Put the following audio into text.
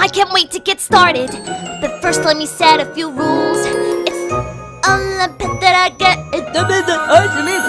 I can't wait to get started. But first, let me set a few rules. It's on the pet that I get. It's the best I